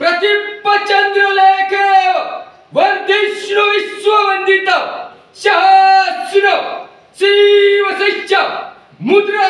प्रतिपचंद्रलेखे वर्धिष्णु विश्ववंदित सहस्र श्रीवशिष्ठ मुद्रा